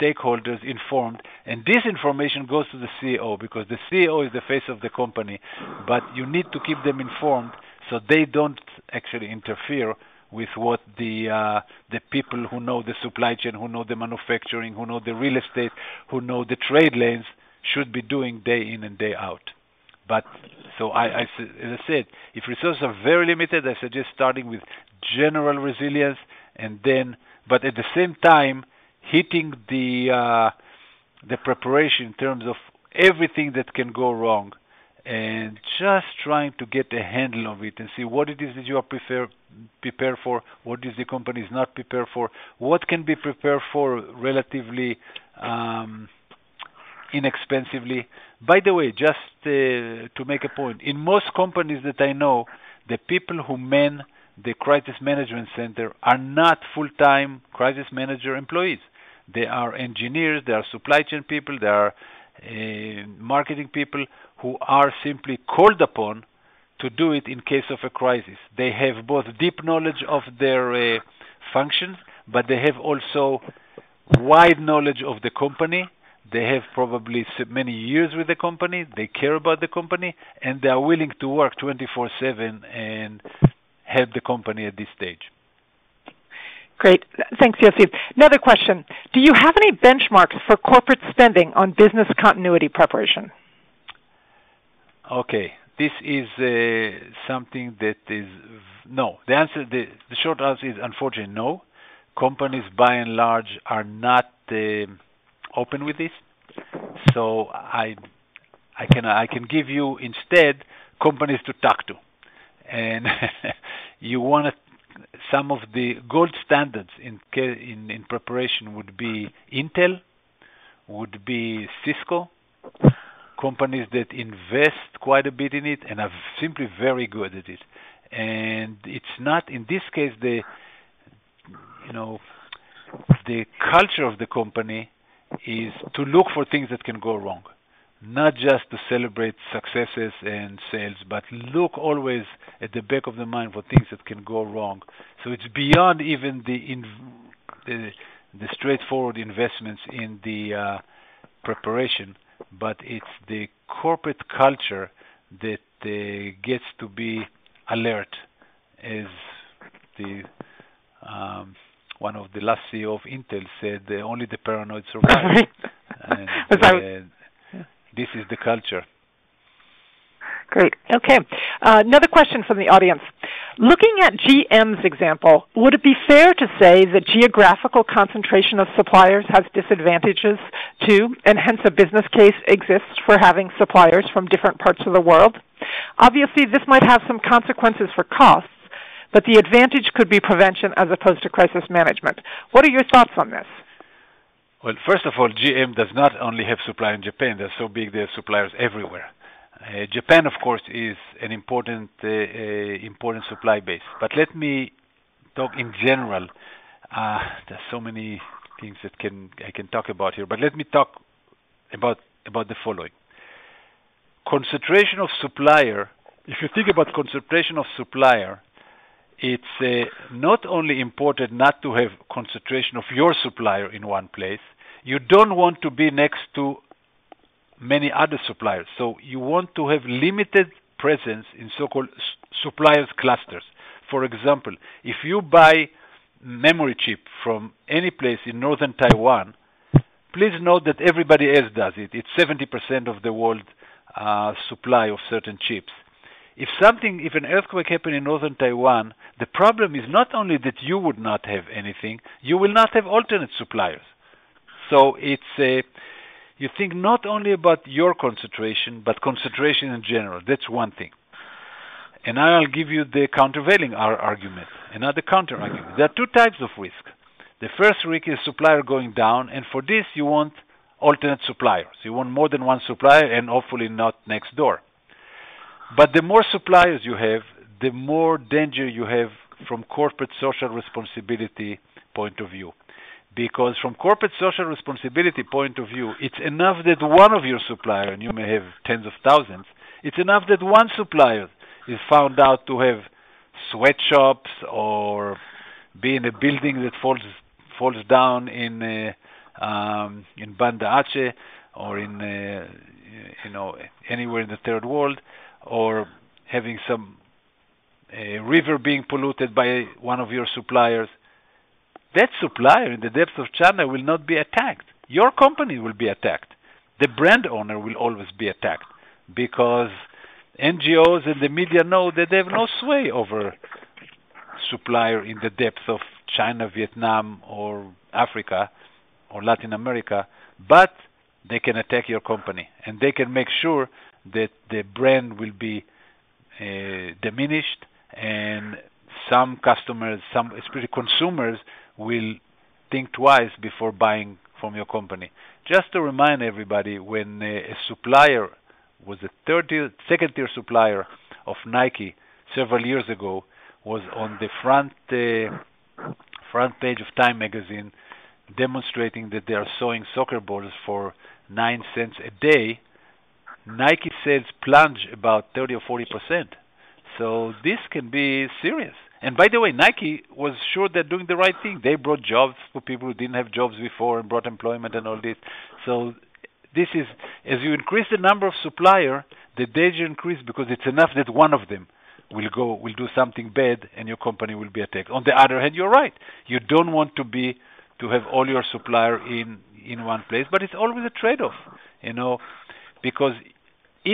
stakeholders informed, and this information goes to the CEO because the CEO is the face of the company, but you need to keep them informed so they don't actually interfere with what the uh, the people who know the supply chain, who know the manufacturing, who know the real estate, who know the trade lanes should be doing day in and day out. But so I, I as I said, if resources are very limited, I suggest starting with general resilience and then, but at the same time, hitting the uh, the preparation in terms of everything that can go wrong, and just trying to get a handle of it and see what it is that you are prepared prepare for, what is the company is not prepared for, what can be prepared for relatively um, inexpensively. By the way, just uh, to make a point, in most companies that I know, the people who man the crisis management center are not full-time crisis manager employees. They are engineers, they are supply chain people, they are uh, marketing people who are simply called upon to do it in case of a crisis. They have both deep knowledge of their uh, functions, but they have also wide knowledge of the company. They have probably many years with the company. They care about the company, and they are willing to work 24/7 and help the company at this stage. Great. Thanks, Yossi. Another question. Do you have any benchmarks for corporate spending on business continuity preparation? Okay. This is uh, something that is no. The answer, the, the short answer is unfortunately no. Companies by and large are not uh, open with this. So I, I can I can give you instead companies to talk to, and you want some of the gold standards in in in preparation would be Intel, would be Cisco, companies that invest quite a bit in it and are simply very good at it. And it's not in this case the you know the culture of the company is to look for things that can go wrong, not just to celebrate successes and sales, but look always at the back of the mind for things that can go wrong. So it's beyond even the the, the straightforward investments in the uh, preparation but it's the corporate culture that uh, gets to be alert, as the um, one of the last CEO of Intel said, "Only the paranoid survive." and, uh, this is the culture. Great. Okay. Uh, another question from the audience. Looking at GM's example, would it be fair to say that geographical concentration of suppliers has disadvantages too, and hence a business case exists for having suppliers from different parts of the world? Obviously, this might have some consequences for costs, but the advantage could be prevention as opposed to crisis management. What are your thoughts on this? Well, first of all, GM does not only have supply in Japan, they're so big they have suppliers everywhere. Uh, Japan, of course, is an important uh, uh, important supply base. But let me talk in general. There's so many things that can I can talk about here, but let me talk about about the following. Concentration of supplier. If you think about concentration of supplier, it's uh, not only important not to have concentration of your supplier in one place, you don't want to be next to many other suppliers. So you want to have limited presence in so-called suppliers clusters. For example, if you buy memory chip from any place in northern Taiwan, please note that everybody else does it. It's 70% of the world uh, supply of certain chips. If something, if an earthquake happened in northern Taiwan, the problem is not only that you would not have anything, you will not have alternate suppliers. So it's a, you think not only about your concentration, but concentration in general. That's one thing. And I'll give you the countervailing argument, another counter argument. There are two types of risk. The first risk is supplier going down, and for this you want alternate suppliers. You want more than one supplier and hopefully not next door. But the more suppliers you have, the more danger you have from corporate social responsibility point of view. Because from corporate social responsibility point of view, it's enough that one of your suppliers, and you may have tens of thousands, it's enough that one supplier is found out to have sweatshops or be in a building that falls falls down in uh, um, in Banda Aceh or in uh, you know anywhere in the third world or having some river being polluted by one of your suppliers that supplier in the depths of China will not be attacked. Your company will be attacked. The brand owner will always be attacked because NGOs and the media know that they have no sway over supplier in the depths of China, Vietnam, or Africa, or Latin America, but they can attack your company and they can make sure that the brand will be uh, diminished and some customers, some especially consumers, will think twice before buying from your company. Just to remind everybody, when a supplier was a third tier, second tier supplier of Nike several years ago, was on the front uh, front page of Time magazine, demonstrating that they are sewing soccer balls for nine cents a day. Nike sales plunge about 30 or 40 percent. So this can be serious. And by the way, Nike was sure they're doing the right thing. They brought jobs for people who didn't have jobs before and brought employment and all this. So this is as you increase the number of supplier, the danger increases because it's enough that one of them will go will do something bad and your company will be attacked. On the other hand, you're right. You don't want to be to have all your supplier in in one place, but it's always a trade-off, you know, because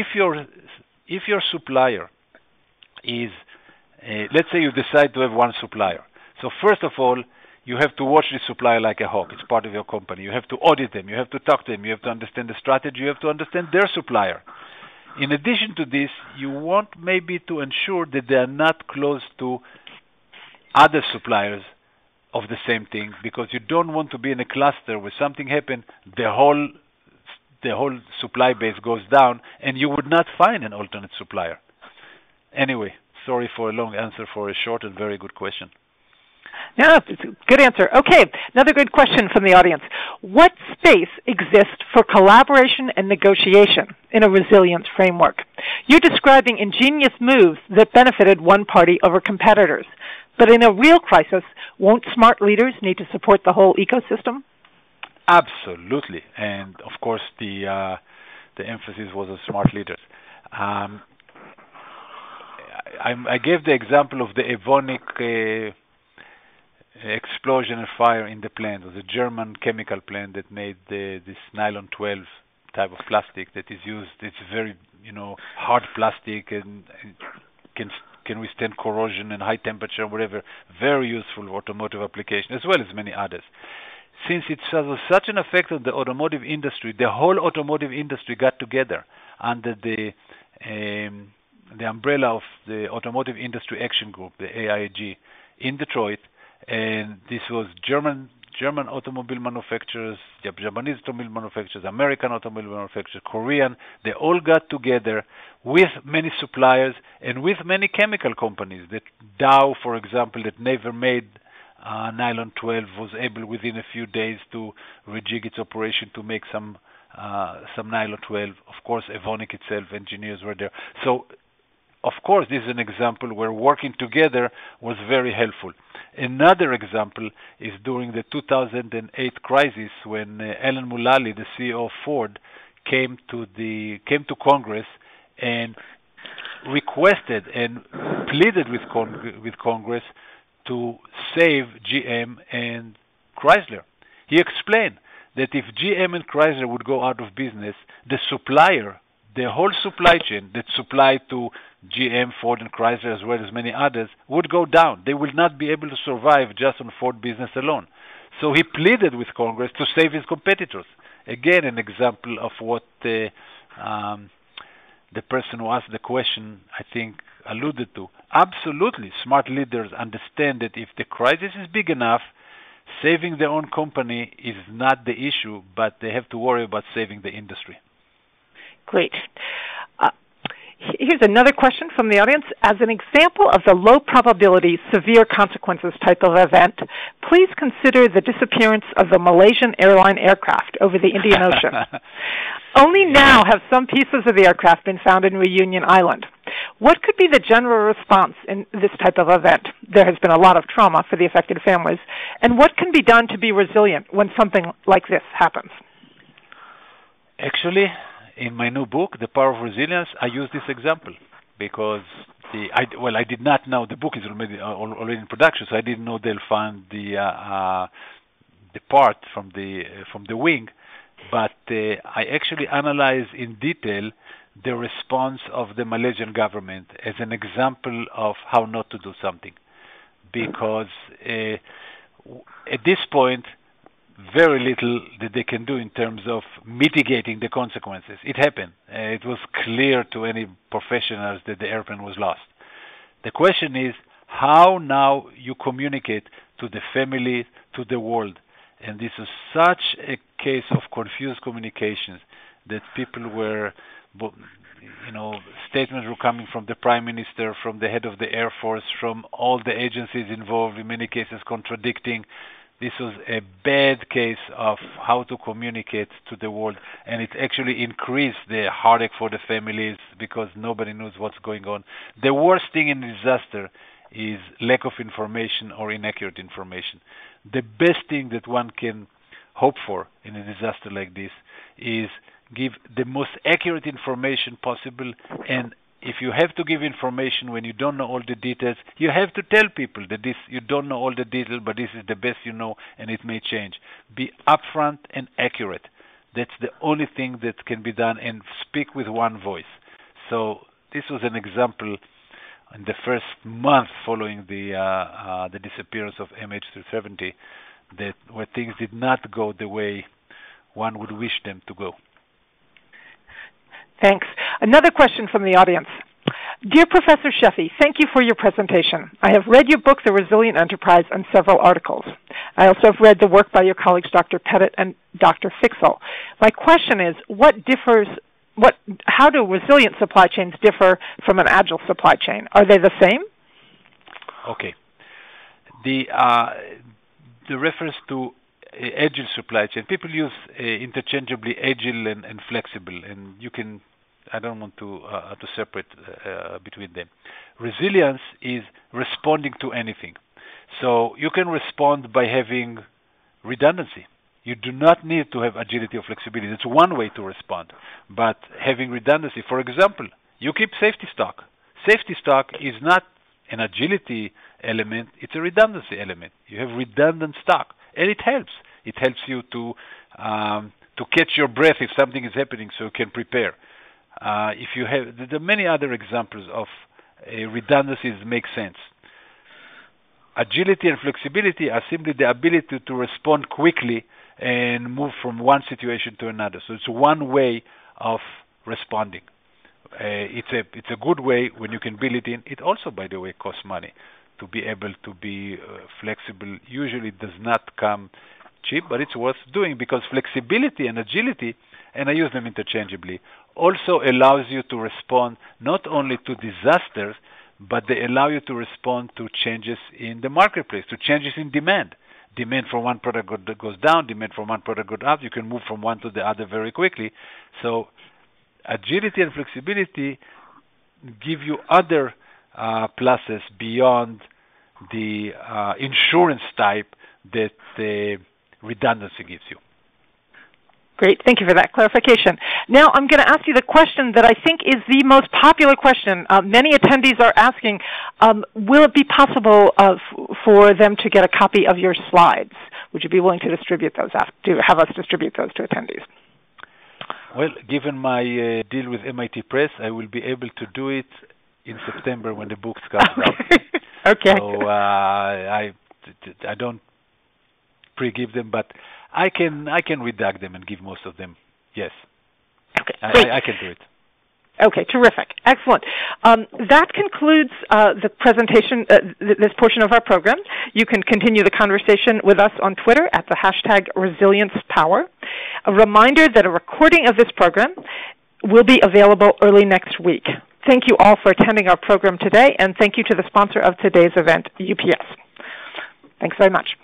if your if your supplier is uh, let's say you decide to have one supplier. So first of all, you have to watch the supplier like a hawk. It's part of your company. You have to audit them. You have to talk to them. You have to understand the strategy. You have to understand their supplier. In addition to this, you want maybe to ensure that they are not close to other suppliers of the same thing because you don't want to be in a cluster where something happen, the whole the whole supply base goes down and you would not find an alternate supplier. Anyway, sorry for a long answer for a short and very good question. No, good answer. Okay, another good question from the audience. What space exists for collaboration and negotiation in a resilience framework? You're describing ingenious moves that benefited one party over competitors. But in a real crisis, won't smart leaders need to support the whole ecosystem? Absolutely, and of course the uh, the emphasis was on smart leaders. Um, I, I, gave the example of the Evonik uh, explosion and fire in the plant. A German chemical plant that made the, this nylon 12 type of plastic that is used. It's very, you know, hard plastic and, and can can withstand corrosion and high temperature, whatever. Very useful automotive application, as well as many others. Since it has such an effect on the automotive industry, the whole automotive industry got together under the um, the umbrella of the Automotive Industry Action Group, the AIAG, in Detroit, and this was German German automobile manufacturers, Japanese automobile manufacturers, American automobile manufacturers, Korean. They all got together with many suppliers and with many chemical companies. That Dow, for example, that never made nylon 12, was able within a few days to rejig its operation to make some uh, some nylon 12. Of course, Evonik itself, engineers were there. So of course, this is an example where working together was very helpful. Another example is during the 2008 crisis when uh, Alan Mulally, the CEO of Ford, came to the came to Congress and requested and pleaded with Congress to save GM and Chrysler. He explained that if GM and Chrysler would go out of business, the supplier the whole supply chain that supplied to GM, Ford, and Chrysler, as well as many others, would go down. They will not be able to survive just on Ford business alone. So he pleaded with Congress to save his competitors. Again, an example of what uh, um, the person who asked the question, I think, alluded to. Absolutely, smart leaders understand that if the crisis is big enough, saving their own company is not the issue, but they have to worry about saving the industry. Great. Here's another question from the audience. As an example of the low probability, severe consequences type of event, please consider the disappearance of the Malaysian airline aircraft over the Indian Ocean. Only now have some pieces of the aircraft been found in Reunion Island. What could be the general response in this type of event? There has been a lot of trauma for the affected families. And what can be done to be resilient when something like this happens? Actually, in my new book, The Power of Resilience, I use this example because the I, well, I did not know the book is already uh, already in production, so I didn't know they'll find the uh, uh, the part from the uh, from the wing, but uh, I actually analyze in detail the response of the Malaysian government as an example of how not to do something, because uh, at this point very little that they can do in terms of mitigating the consequences. It happened. Uh, it was clear to any professionals that the airplane was lost. The question is how now you communicate to the family, to the world. And this is such a case of confused communications that people were, you know, statements were coming from the prime minister, from the head of the air force, from all the agencies involved, in many cases contradicting this was a bad case of how to communicate to the world, and it actually increased the heartache for the families because nobody knows what's going on. The worst thing in a disaster is lack of information or inaccurate information. The best thing that one can hope for in a disaster like this is give the most accurate information possible and if you have to give information when you don't know all the details, you have to tell people that this you don't know all the details, but this is the best you know, and it may change. Be upfront and accurate. That's the only thing that can be done, and speak with one voice. So this was an example in the first month following the uh, uh, the disappearance of MH370, that where things did not go the way one would wish them to go. Thanks. Another question from the audience. Dear Professor Sheffi, thank you for your presentation. I have read your book, The Resilient Enterprise, and several articles. I also have read the work by your colleagues Dr. Pettit and Dr. Fiksel. My question is, what differs, what, how do resilient supply chains differ from an agile supply chain? Are they the same? Okay. The, uh, the reference to agile supply chain. People use uh, interchangeably agile and, and, flexible, and you can. I don't want to uh, to separate uh, between them. Resilience is responding to anything. So you can respond by having redundancy. You do not need to have agility or flexibility. It's one way to respond. But having redundancy, for example, you keep safety stock. Safety stock is not an agility element, it's a redundancy element. You have redundant stock and it helps. It helps you to um, to catch your breath if something is happening, so you can prepare. Uh, if you have, there are many other examples of uh, redundancies make sense. Agility and flexibility are simply the ability to respond quickly and move from one situation to another. So it's one way of responding. Uh, it's a it's a good way when you can build it in. It also, by the way, costs money to be able to be uh, flexible usually does not come cheap, but it's worth doing because flexibility and agility, and I use them interchangeably, also allows you to respond not only to disasters, but they allow you to respond to changes in the marketplace, to changes in demand. Demand for one product goes down, demand for one product goes up. You can move from one to the other very quickly. So, agility and flexibility give you other uh, pluses beyond the uh, insurance type that the redundancy gives you. Great. Thank you for that clarification. Now I'm going to ask you the question that I think is the most popular question. Uh, many attendees are asking, um, will it be possible uh, f- for them to get a copy of your slides? Would you be willing to distribute those, to have us distribute those to attendees? Well, given my uh, deal with MIT Press, I will be able to do it in September when the book comes out. okay. So uh, I I don't pre-give them, but I can I can redact them and give most of them. Yes. Okay. I, I, I can do it. Okay, terrific. Excellent. Um, that concludes uh, the presentation, uh, th- this portion of our program. You can continue the conversation with us on Twitter at the hashtag ResiliencePower. A reminder that a recording of this program will be available early next week. Thank you all for attending our program today, and thank you to the sponsor of today's event, UPS. Thanks very much.